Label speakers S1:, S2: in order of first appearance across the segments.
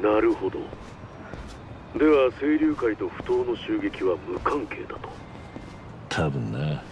S1: なるほど。では清流会と不当の襲撃は無関係だと。
S2: 多分な。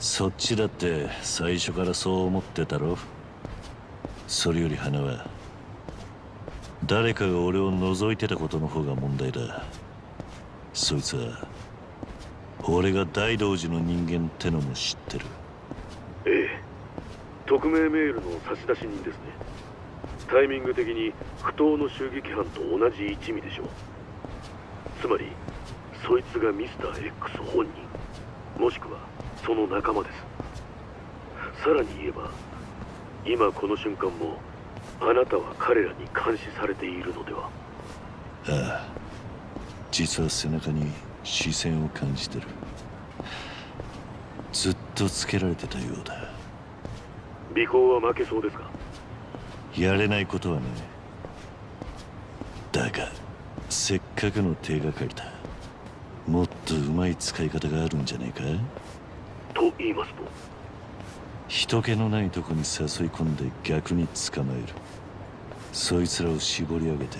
S2: そっちだって最初からそう思ってたろ。それより花は誰かが俺を覗いてたことの方が問題だ。そいつは俺が大道寺の人間ってのも知ってる。
S1: ええ。匿名メールの差出人ですねタイミング的に不当の襲撃犯と同じ一味でしょう。つまりそいつがミスター X 本人もしくはその仲間です。さらに言えば今この瞬間もあなたは彼らに監視されているのでは。
S2: ああ実は背中に視線を感じてる。ずっとつけられてたようだ。
S1: 尾行は負けそうですか？
S2: やれないことはないだがせっかくの手がかりだ。もっとうまい使い方があるんじゃねえか？
S1: と言いますと？
S2: 人気のないとこに誘い込んで逆に捕まえる。そいつらを絞り上げて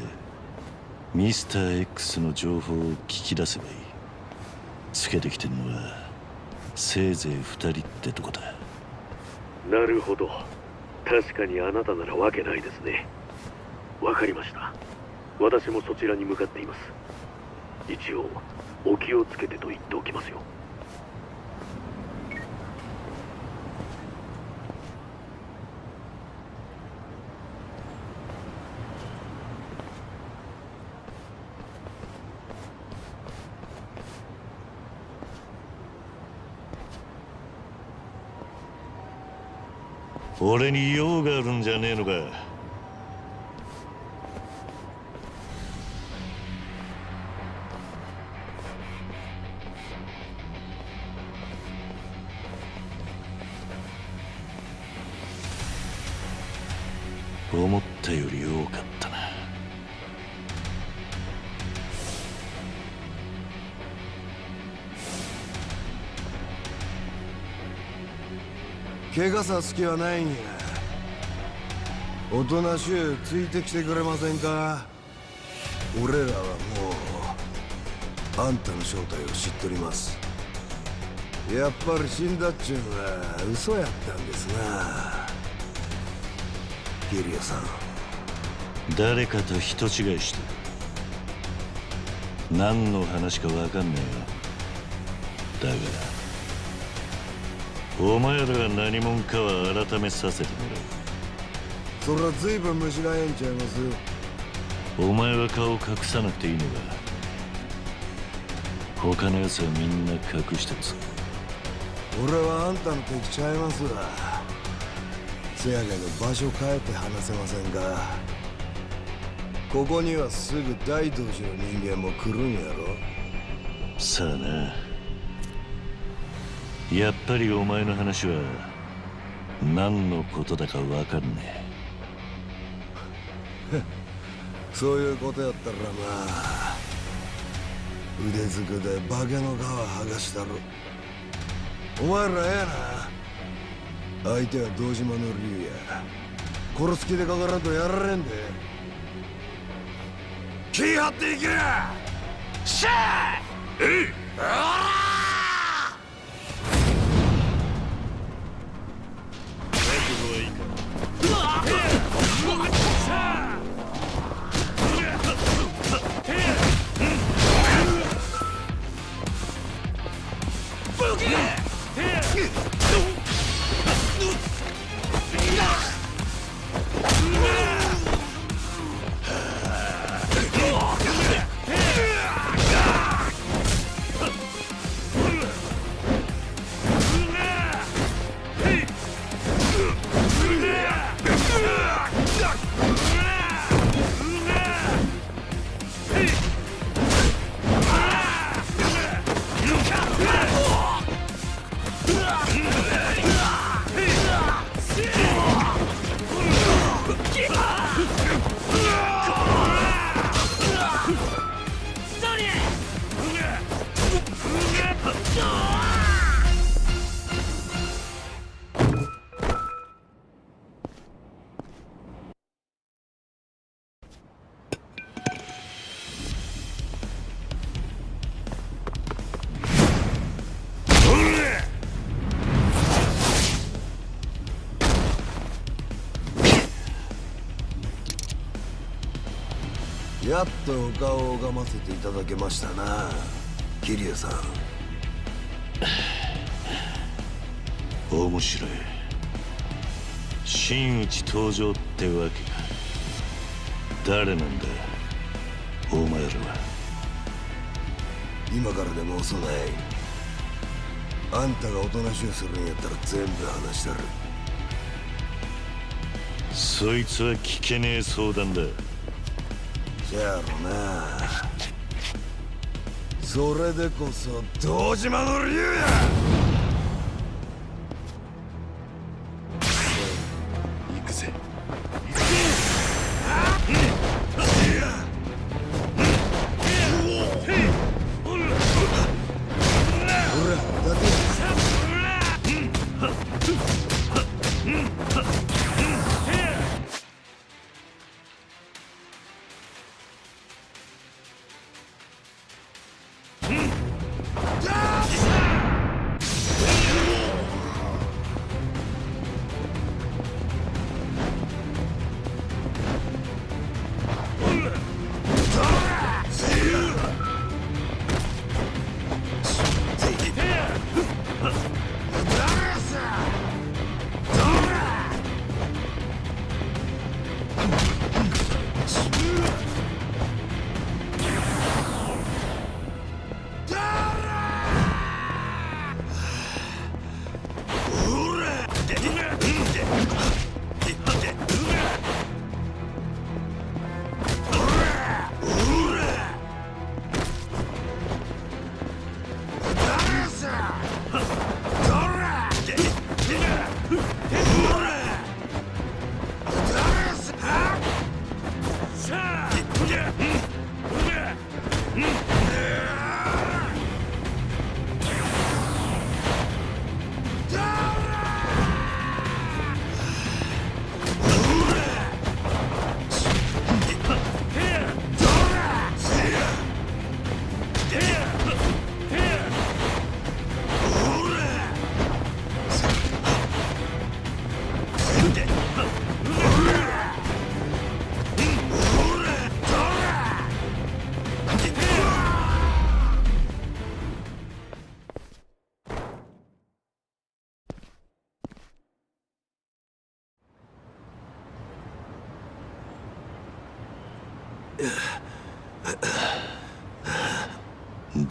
S2: ミスター X の情報を聞き出せばいい。つけてきてんのはせいぜい二人ってとこだ。
S1: なるほど確かにあなたならわけないですね。わかりました。私もそちらに向かっています。一応お気をつけてと言っておきますよ。
S2: 俺に用があるんじゃねえのか？
S3: 怪我さす気はないんや。おとなしゅうついてきてくれませんか？俺らはもうあんたの正体を知っております。やっぱり死んだっちゅうのは嘘やったんですな。キリアさん。
S2: 誰かと人違いしてる。何の話か分かんねえよ。だが。お前らが何者かは改めさせてもら
S3: それは随分虫がええんちゃいます
S2: うお前は顔を隠さなくていいのか他の奴はみんな隠してるぞ
S3: 俺はあんたの敵ちゃいますわ。せやけど場所変えて話せませんかここにはすぐ大道寺の人間も来るんやろ。
S2: さあなやっぱりお前の話は何のことだか分かんね
S3: え。そういうことやったらまあ腕づくで化けの皮剥がしたろ。お前らええな。相手は堂島の竜や。殺す気でかからんとやられんで。気張っていけしゃー!えいあ Yeah! やっとお顔を拝ませていただけましたな桐生さん。
S2: 面白い。真打ち登場ってわけか。誰なんだお前らは。
S3: 今からでも遅ない。あんたがおとなしゅうするんやったら全部話したる。
S2: そいつは聞けねえ相談だ
S3: じゃろな。それでこそ堂島の竜や。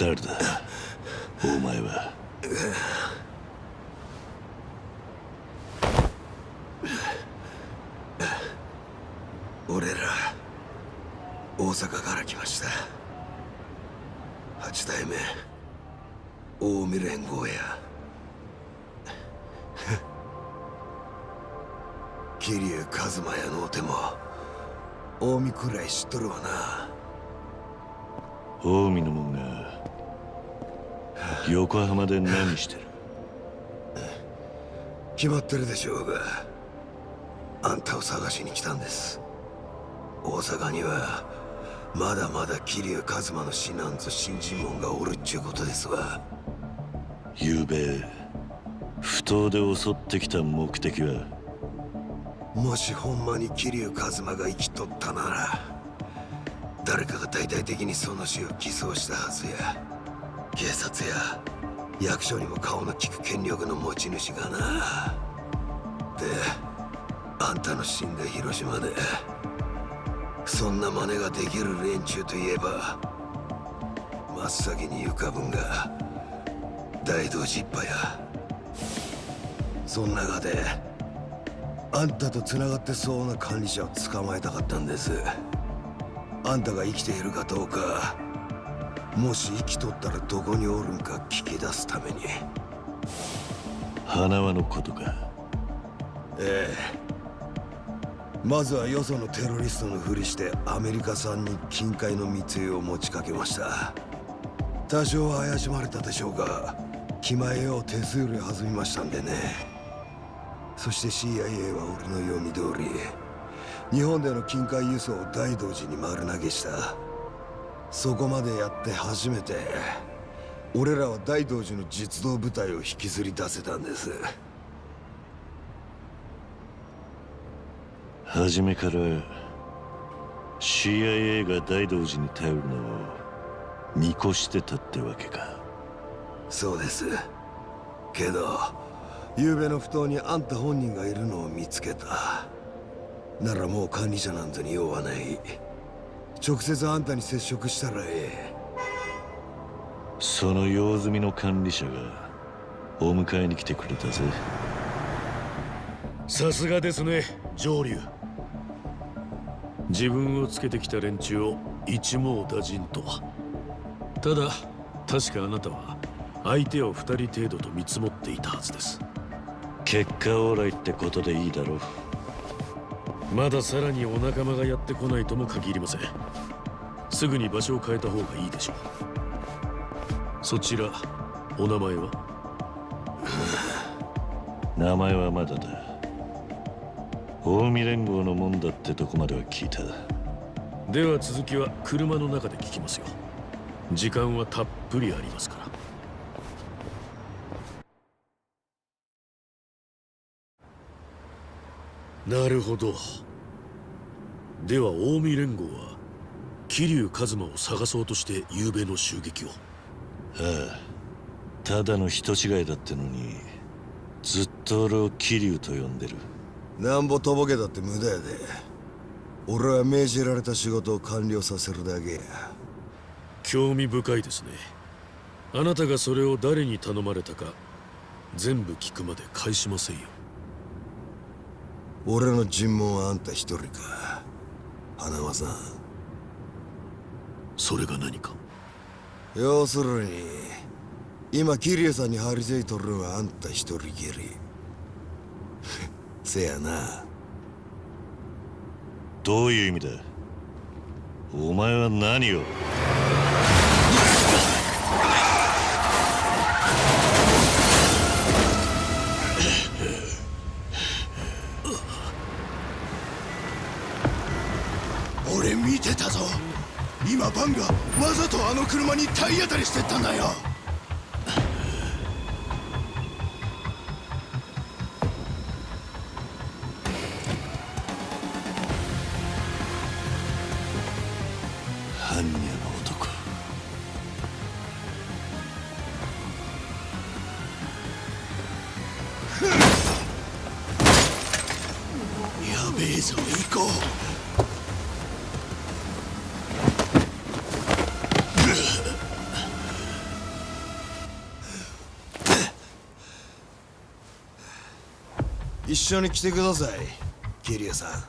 S2: 誰だ。お前は。
S3: 俺ら大阪から来ました。八代目近江連合や。桐生一馬やのうても近江くらい知っとるわな。
S2: 近江のも横浜で何してる？
S3: 決まってるでしょうがあんたを探しに来たんです。大阪にはまだまだ桐生一馬の死なんぞ信じもんがおるっちゅうことですわ。
S2: 昨べ不当で襲ってきた目的は？
S3: もしほんまに桐生一馬が生きとったなら誰かが大々的にその死を偽装したはずや警察や役所にも顔の利く権力の持ち主がな。であんたの死んだ広島でそんな真似ができる連中といえば真っ先に浮かぶんが大道寺一派や。そん中であんたと繋がってそうな管理者を捕まえたかったんです。あんたが生きているかどうかもし生きとったらどこにおるんか聞き出すために。
S2: 花輪のことか。
S3: ええ。まずはよそのテロリストのふりしてアメリカ産に金塊の密輸を持ちかけました。多少は怪しまれたでしょうが気前を手数料弾みましたんでね。そして CIA は俺の読み通り日本での金塊輸送を大道寺に丸投げしたそこまでやって初めて俺らは大道寺の実動部隊を引きずり出せたんです。
S2: 初めから CIA が大同時に頼るのを見越してたってわけか。
S3: そうです。けど昨べの不当にあんた本人がいるのを見つけた。ならもう管理者なんぞに用はない直接あんたに接触したらええ。
S2: その用済みの管理者がお迎えに来てくれたぜ。
S1: さすがですね上流。自分をつけてきた連中を一網打尽と。はただ確かあなたは相手を二人程度と見積もっていたはずです。
S2: 結果オーライってことでいいだろう
S1: まださらにお仲間がやってこないとも限りません。すぐに場所を変えた方がいいでしょう。そちらお名前は？
S2: 名前はまだだ。近江連合のもんだってとこまでは聞いた。
S1: では続きは車の中で聞きますよ。時間はたっぷりありますからなるほど。では近江連合は桐生一馬を探そうとして昨べの襲撃を。
S2: ああ。ただの人違いだってのにずっと俺を桐生と呼んでる。
S3: なんぼとぼけだって無駄やで。俺は命じられた仕事を完了させるだけや。
S1: 興味深いですね。あなたがそれを誰に頼まれたか全部聞くまで返しませんよ
S3: 俺の尋問はあんた一人か。花輪さん。
S1: それが何か？
S3: 要するに今桐生さんに張り付いとるのはあんた一人きり。せやな。
S2: どういう意味だ？お前は何を？
S4: 今バンがわざとあの車に体当たりしてったんだよ。
S3: 一緒に来てください桐生さん。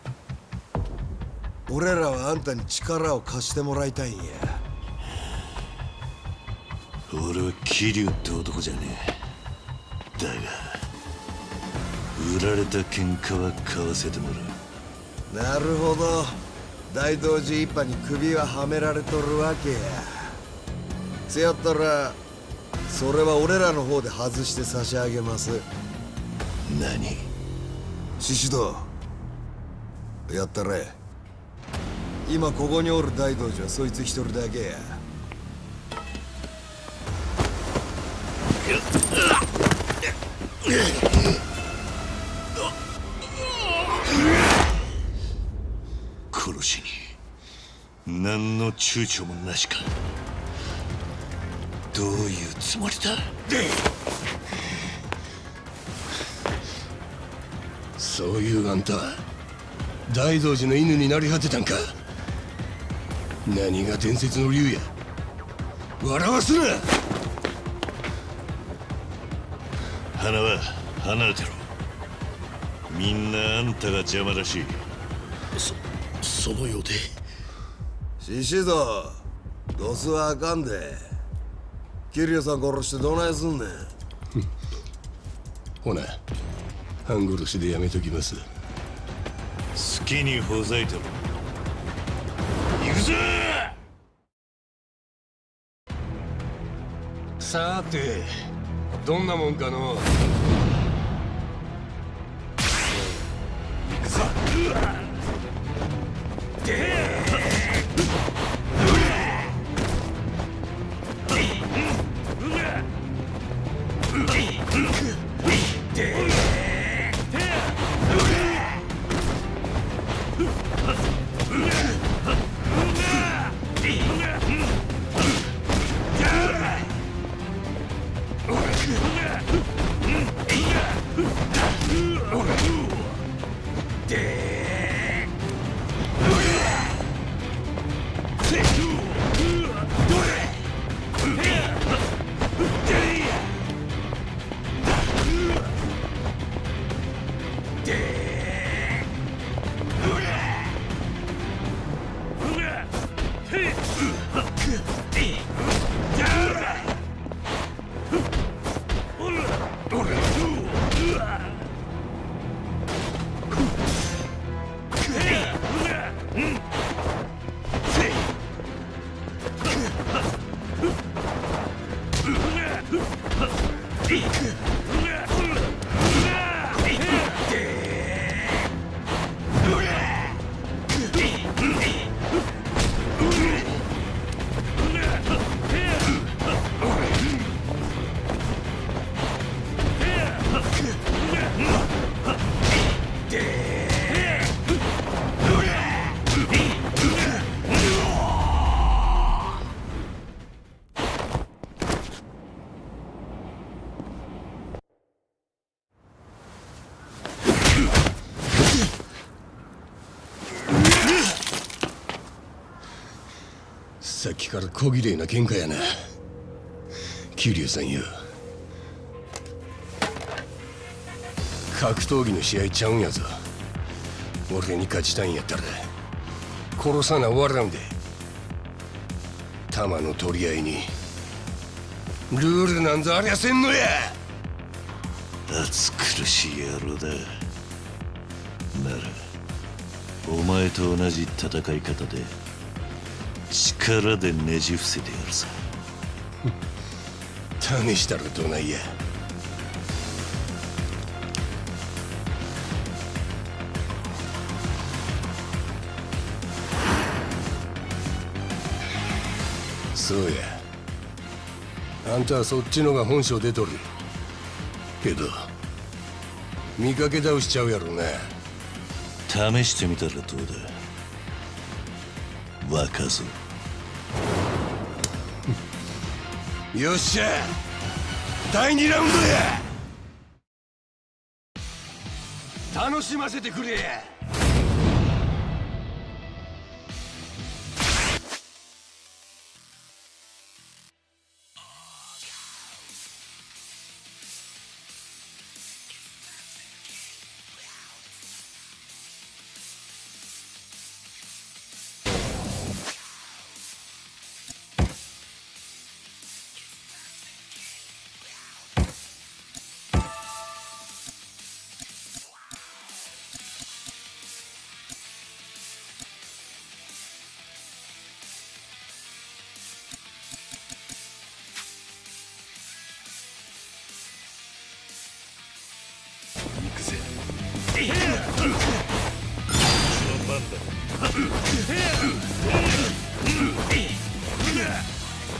S3: 俺らはあんたに力を貸してもらいたいんや。
S2: 俺は桐生って男じゃねえ。だが売られた喧嘩は買わせてもらう。
S3: なるほど。大道寺一派に首ははめられとるわけや。せやったらそれは俺らの方で外して差し上げます。
S2: 何？
S3: 獅子堂。やったれ。今ここにおる大道寺はそいつ一人だけや。
S2: 殺しに何の躊躇もなしか。どういうつもりだ？
S4: そういうあんた大道寺の犬になり果てたんか。何が伝説の竜や。笑わすな。
S2: 花は離れてろ。みんなあんたが邪魔らし。い
S1: そそのようで
S3: 獅子堂ドスはあかんで。桐生さん殺してどないすんねん。
S4: ほな半殺しでやめときます。
S2: 好きにほざいても。行くぞ
S4: さてどんなもんかの？行くぞ!うわっきから小綺麗な喧嘩やな。桐生さんよ。格闘技の試合ちゃうんやぞ。俺に勝ちたいんやったら。殺さな終わらんで。弾の取り合いに。ルールなんざありゃせんのや。
S2: 暑苦しい野郎だ。ならお前と同じ戦い方で力でねじ伏せてやるさ
S4: 試したらどないやそうやあんたはそっちのが本性出とるけど見かけ倒しちゃうやろな
S2: 試してみたらどうだ沸かず
S4: よっしゃ！第2ラウンドや楽しませてくれ！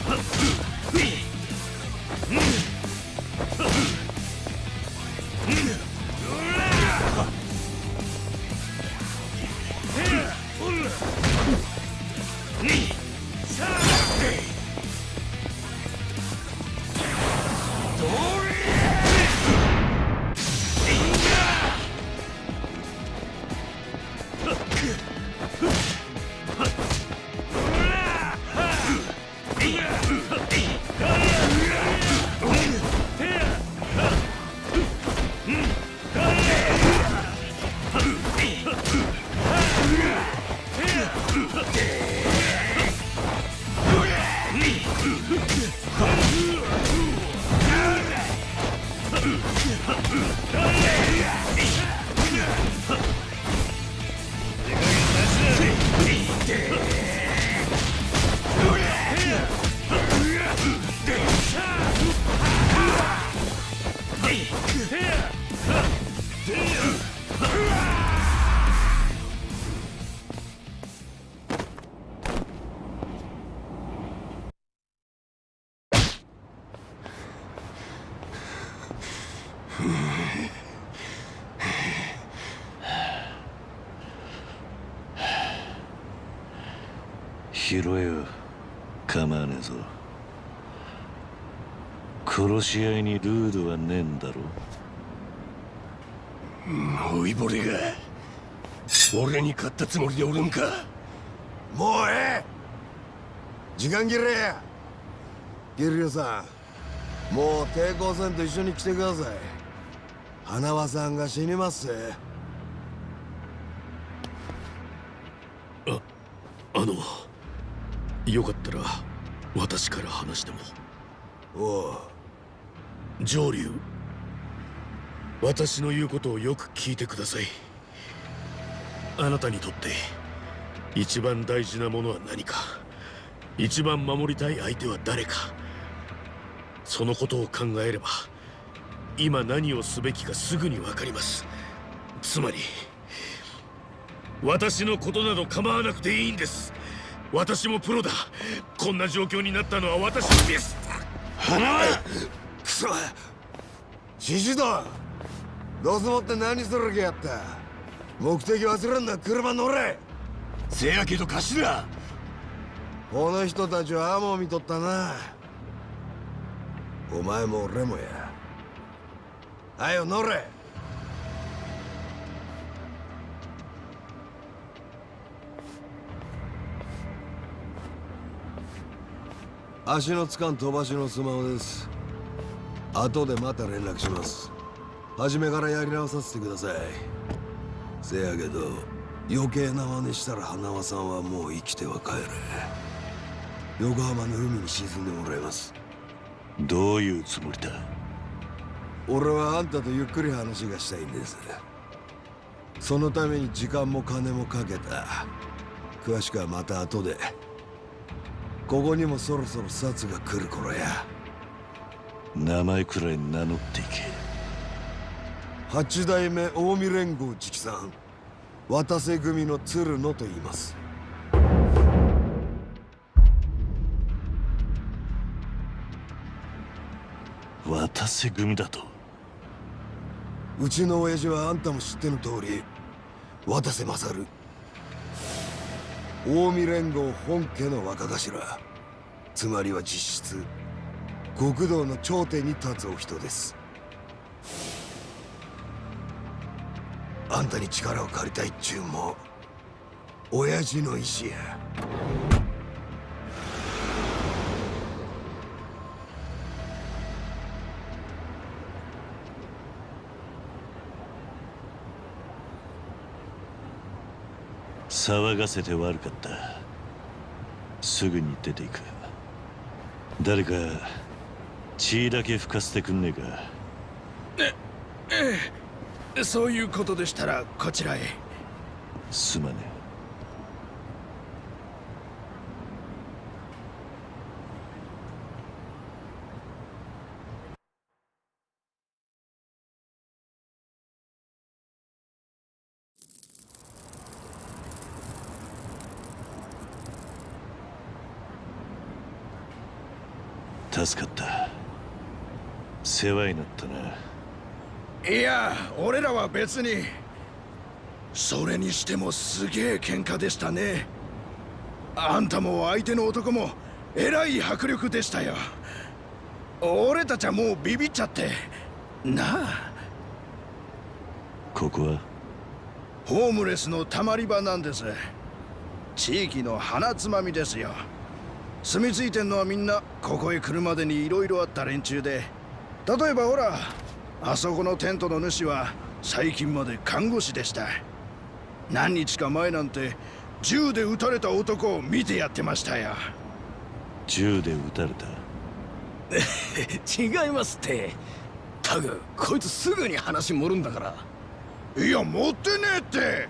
S2: Huh? えよ構わねえぞ殺し合いにルールはねえんだろ？
S4: 老いぼれが。俺に勝ったつもりでおるんか。
S3: もうええ。時間切れ。やギリオさんもう抵抗戦と一緒に来てください。花輪さんが死にますぜ。
S1: あのよかったら私から話しても。
S3: おう
S1: 上流。私の言うことをよく聞いてください。あなたにとって一番大事なものは何か。一番守りたい相手は誰か。そのことを考えれば今何をすべきかすぐに分かります。つまり私のことなど構わなくていいんです。私もプロだ。こんな状況になったのは私のミス。
S3: 花輪そ獅子だ。どうせもって何する気やった目的忘れんな車乗れ。
S4: せやけど頭
S3: この人たちはアモを見とったな。お前も俺もや。はよ乗れ。足のつかん飛ばしのスマホです後でまた連絡します。初めからやり直させてください。せやけど余計な真似したら花輪さんはもう生きては帰れ。横浜の海に沈んでもらいます。
S2: どういうつもりだ？
S3: 俺はあんたとゆっくり話がしたいんです。そのために時間も金もかけた。詳しくはまた後で。ここにもそろそろ札が来る頃や
S2: 名前くらい名乗っていけ。
S3: 八代目近江連合直参。渡瀬組の鶴野と言います。
S2: 渡瀬組だと。
S3: うちの親父はあんたも知っての通り渡瀬勝。近江連合本家の若頭。つまりは実質極道の頂点に立つお人です。あんたに力を借りたいっちゅうも親父の意志や。
S2: 騒がせて悪かった。すぐに出ていく。誰か血だけ吹かせてくんねえか。
S5: そういうことでしたらこちらへ。
S2: すまね。え助かった世話になったない
S5: や俺らは別に。それにしてもすげえ喧嘩でしたね。あんたも相手の男もえらい迫力でしたよ。俺たちはもうビビっちゃって。なあ。
S2: ここは？
S5: ホームレスのたまり場なんです。地域の花つまみですよ。住み着いてんのはみんなここへ来るまでに色々あった連中で例えばほらあそこのテントの主は最近まで看護師でした。何日か前なんて銃で撃たれた男を見てやってましたよ。
S2: 銃で撃たれた？
S6: 違いますって。タグこいつすぐに話盛るんだから。
S5: いや持ってねえって。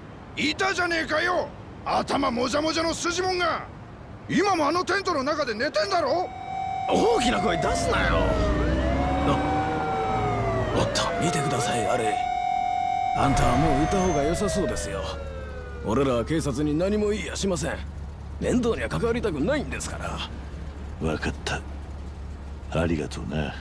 S5: いたじゃねえかよ。頭もじゃもじゃの筋もんが。今もあのテントの中で寝てんだろ。
S6: 大きな声出すなよおっと見てくださいあれ。あんたはもういた方が良さそうですよ。俺らは警察に何も言いやしません。面倒には関わりたくないんですから。
S2: 分かった。ありがとうな。